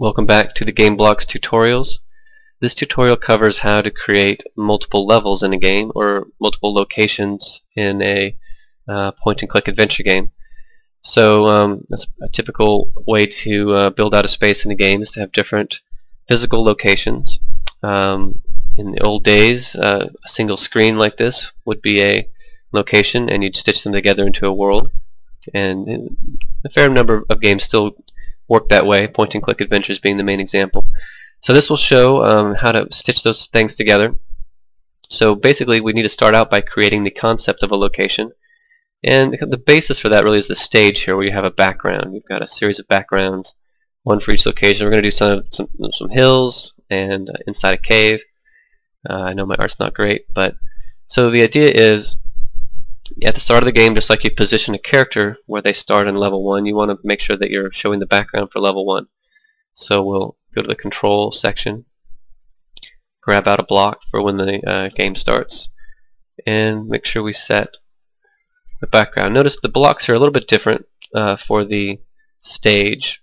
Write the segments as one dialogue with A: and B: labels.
A: Welcome back to the GameBlocks tutorials. This tutorial covers how to create multiple levels in a game or multiple locations in a uh, point-and-click adventure game. So um, a typical way to uh, build out a space in a game is to have different physical locations. Um, in the old days, uh, a single screen like this would be a location and you'd stitch them together into a world. And a fair number of games still work that way, point-and-click adventures being the main example. So this will show um, how to stitch those things together. So basically we need to start out by creating the concept of a location. And the basis for that really is the stage here where you have a background. You've got a series of backgrounds, one for each location. We're going to do some, some, some hills and uh, inside a cave. Uh, I know my art's not great, but so the idea is at the start of the game, just like you position a character where they start in level 1, you want to make sure that you're showing the background for level 1. So we'll go to the control section, grab out a block for when the uh, game starts, and make sure we set the background. Notice the blocks are a little bit different uh, for the stage.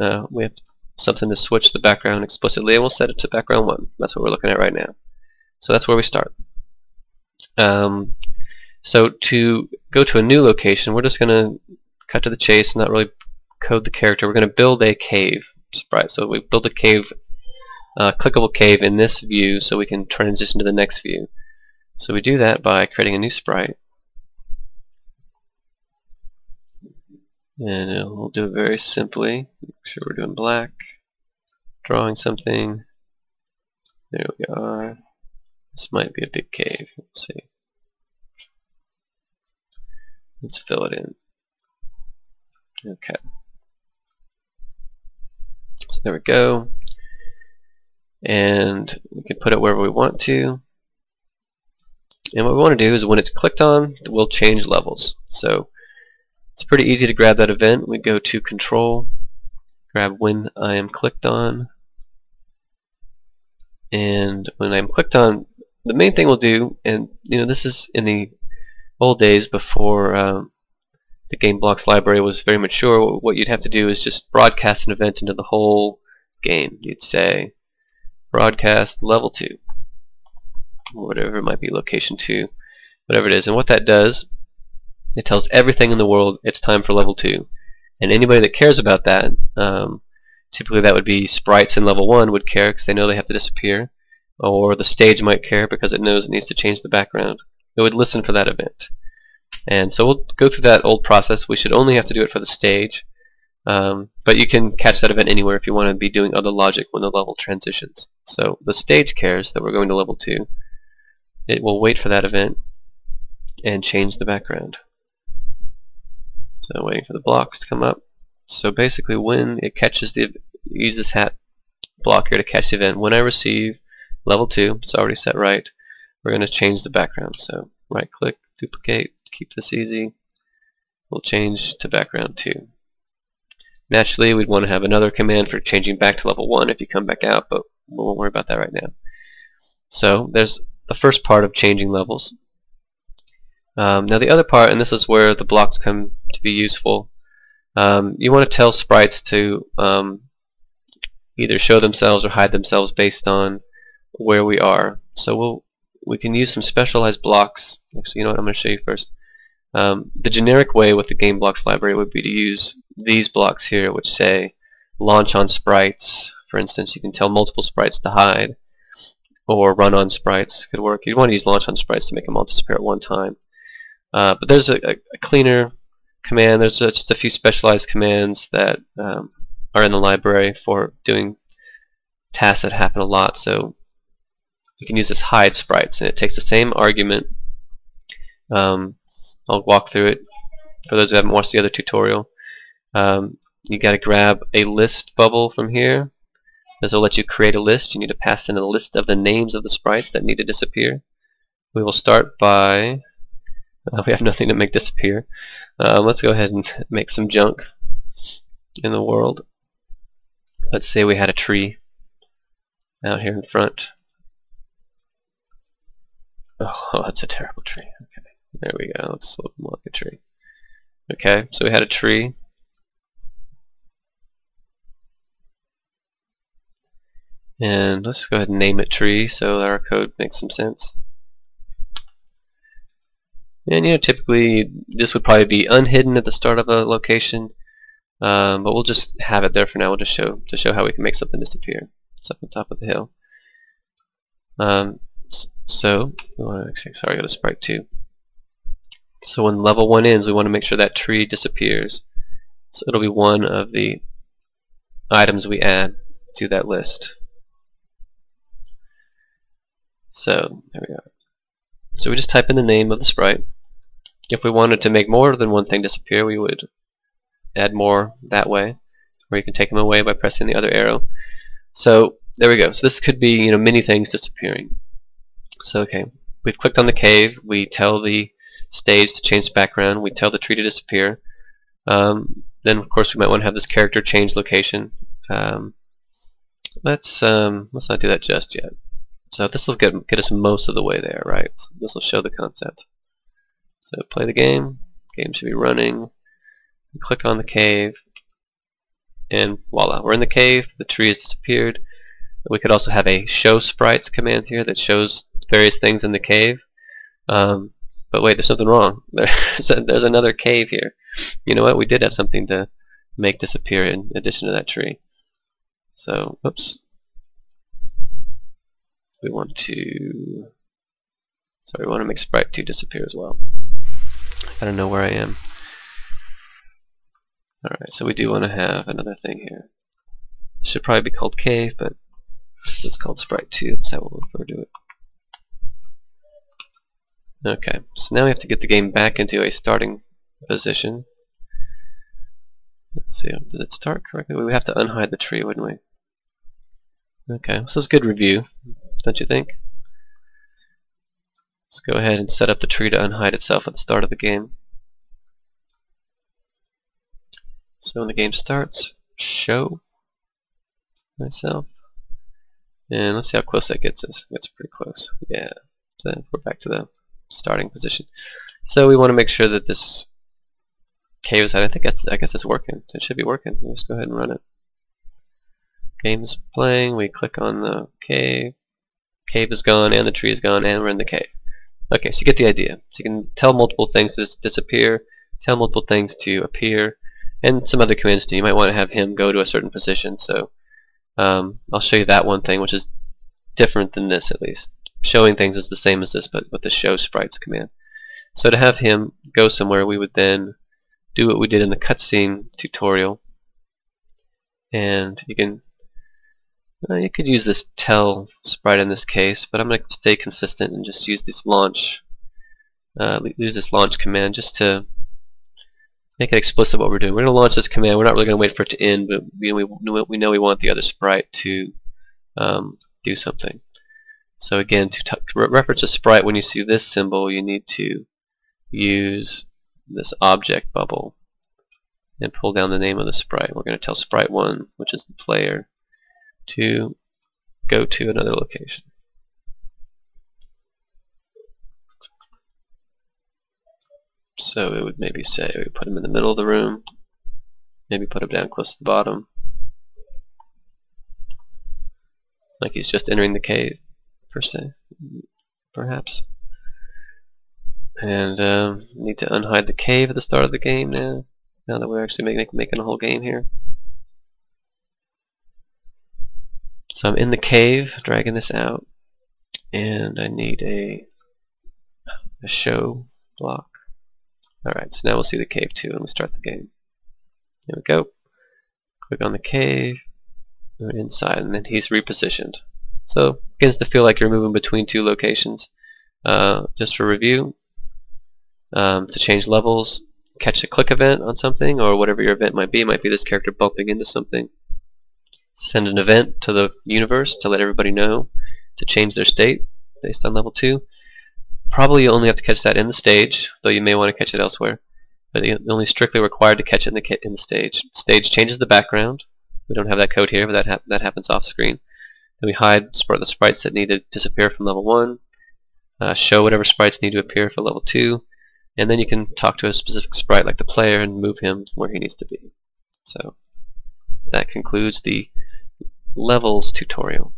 A: Uh, we have something to switch the background explicitly, and we'll set it to background 1. That's what we're looking at right now. So that's where we start. Um, so to go to a new location, we're just going to cut to the chase and not really code the character. We're going to build a cave sprite. So we build a cave, uh, clickable cave in this view so we can transition to the next view. So we do that by creating a new sprite. And we'll do it very simply. Make sure we're doing black. Drawing something. There we are. This might be a big cave. Let's see. Let's fill it in. Okay. So there we go. And we can put it wherever we want to. And what we want to do is when it's clicked on, we'll change levels. So it's pretty easy to grab that event. We go to Control, grab when I am clicked on, and when I'm clicked on, the main thing we'll do, and you know this is in the old days before um, the GameBlocks library was very mature, what you'd have to do is just broadcast an event into the whole game. You'd say broadcast level 2, whatever it might be, location 2, whatever it is. And what that does, it tells everything in the world it's time for level 2. And anybody that cares about that, um, typically that would be sprites in level 1 would care because they know they have to disappear. Or the stage might care because it knows it needs to change the background it would listen for that event. And so we'll go through that old process. We should only have to do it for the stage. Um, but you can catch that event anywhere if you want to be doing other logic when the level transitions. So the stage cares that we're going to level 2. It will wait for that event and change the background. So waiting for the blocks to come up. So basically when it catches the, use this hat block here to catch the event. When I receive level 2, it's already set right, we're going to change the background. So right click, duplicate, keep this easy. We'll change to background 2. Naturally, we'd want to have another command for changing back to level 1 if you come back out, but we won't worry about that right now. So there's the first part of changing levels. Um, now the other part, and this is where the blocks come to be useful, um, you want to tell sprites to um, either show themselves or hide themselves based on where we are. So we'll we can use some specialized blocks. Actually, you know what? I'm going to show you first. Um, the generic way with the game blocks library would be to use these blocks here, which say launch on sprites. For instance, you can tell multiple sprites to hide, or run on sprites could work. You'd want to use launch on sprites to make them all disappear at one time. Uh, but there's a, a, cleaner command. There's just a few specialized commands that um, are in the library for doing tasks that happen a lot. So you can use this hide sprites, and it takes the same argument. Um, I'll walk through it for those who haven't watched the other tutorial. Um, you got to grab a list bubble from here. This will let you create a list. You need to pass in a list of the names of the sprites that need to disappear. We will start by, uh, we have nothing to make disappear. Uh, let's go ahead and make some junk in the world. Let's say we had a tree out here in front. Oh, that's a terrible tree. Okay, there we go. Let's look like a tree. Okay, so we had a tree. And let's go ahead and name it tree so our code makes some sense. And you know, typically this would probably be unhidden at the start of a location, um, but we'll just have it there for now. We'll just show to show how we can make something disappear. It's up on top of the hill. Um, so, sorry, I got a sprite too. So when level 1 ends, we want to make sure that tree disappears. So it'll be one of the items we add to that list. So, there we are. So we just type in the name of the sprite. If we wanted to make more than one thing disappear, we would add more that way, or you can take them away by pressing the other arrow. So there we go. So this could be you know many things disappearing. So okay, we've clicked on the cave. We tell the stage to change background. We tell the tree to disappear. Um, then of course we might want to have this character change location. Um, let's um, let's not do that just yet. So this will get get us most of the way there, right? So this will show the concept. So play the game. Game should be running. Click on the cave, and voila, we're in the cave. The tree has disappeared. We could also have a show sprites command here that shows various things in the cave. Um, but wait, there's something wrong. There's, there's another cave here. You know what? We did have something to make disappear in addition to that tree. So, oops. We want to... Sorry, we want to make sprite 2 disappear as well. I don't know where I am. Alright, so we do want to have another thing here. Should probably be called cave, but since it's called sprite 2, that's how we'll refer to it. Okay, so now we have to get the game back into a starting position. Let's see, did it start correctly? We have to unhide the tree, wouldn't we? Okay, this is good review, don't you think? Let's go ahead and set up the tree to unhide itself at the start of the game. So when the game starts, show myself. And let's see how close that gets us. That's pretty close. Yeah. So we're back to the starting position. So we want to make sure that this cave is I think that's I guess it's working. It should be working. Let's go ahead and run it. Game is playing. We click on the cave. Cave is gone and the tree is gone and we're in the cave. Okay, so you get the idea. So you can tell multiple things to disappear, tell multiple things to appear, and some other commands too. You might want to have him go to a certain position. So um, I'll show you that one thing, which is different than this at least. Showing things is the same as this, but with the show sprites command. So to have him go somewhere, we would then do what we did in the cutscene tutorial. And you can uh, you could use this tell sprite in this case, but I'm going to stay consistent and just use this launch uh, use this launch command just to make it explicit what we're doing. We're going to launch this command. We're not really going to wait for it to end, but we, we, we know we want the other sprite to um, do something. So again, to, to reference a sprite, when you see this symbol, you need to use this object bubble and pull down the name of the sprite. We're going to tell sprite1, which is the player, to go to another location. So it would maybe say we put him in the middle of the room, maybe put him down close to the bottom, like he's just entering the cave, per se, perhaps. And um, need to unhide the cave at the start of the game now, now that we're actually make, making a whole game here. So I'm in the cave, dragging this out, and I need a, a show block. Alright, so now we'll see the cave too, and we start the game. There we go. Click on the cave, we're inside, and then he's repositioned. So, it begins to feel like you're moving between two locations. Uh, just for review, um, to change levels, catch a click event on something, or whatever your event might be. It might be this character bumping into something send an event to the universe to let everybody know to change their state based on level 2. Probably you only have to catch that in the stage, though you may want to catch it elsewhere. But you're only strictly required to catch it in the, in the stage. Stage changes the background. We don't have that code here, but that, that happens off screen. Then we hide the sprites that need to disappear from level 1, uh, show whatever sprites need to appear for level 2, and then you can talk to a specific sprite like the player and move him where he needs to be. So that concludes the levels tutorial.